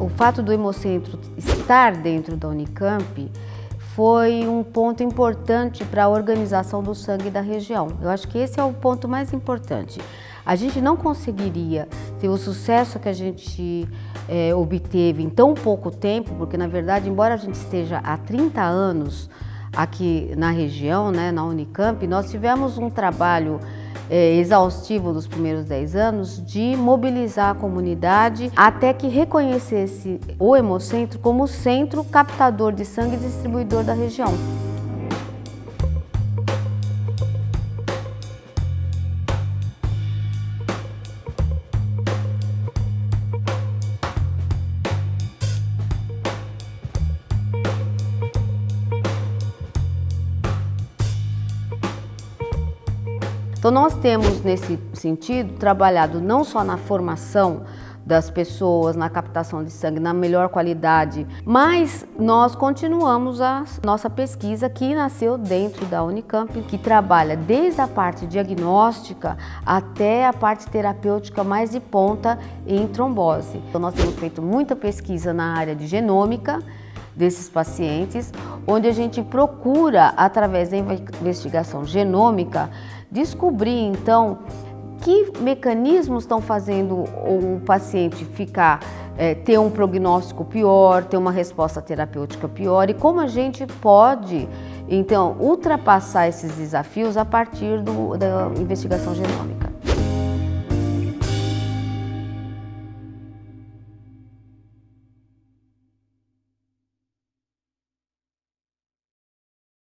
o fato do Hemocentro estar dentro da Unicamp foi um ponto importante para a organização do sangue da região. Eu acho que esse é o ponto mais importante. A gente não conseguiria ter o sucesso que a gente é, obteve em tão pouco tempo, porque na verdade, embora a gente esteja há 30 anos aqui na região, né, na Unicamp, nós tivemos um trabalho é, exaustivo dos primeiros 10 anos de mobilizar a comunidade até que reconhecesse o Hemocentro como centro captador de sangue e distribuidor da região. Então nós temos nesse sentido trabalhado não só na formação das pessoas, na captação de sangue, na melhor qualidade, mas nós continuamos a nossa pesquisa que nasceu dentro da Unicamp, que trabalha desde a parte diagnóstica até a parte terapêutica mais de ponta em trombose. Então nós temos feito muita pesquisa na área de genômica, desses pacientes, onde a gente procura, através da investigação genômica, descobrir então que mecanismos estão fazendo o paciente ficar é, ter um prognóstico pior, ter uma resposta terapêutica pior e como a gente pode então ultrapassar esses desafios a partir do, da investigação genômica.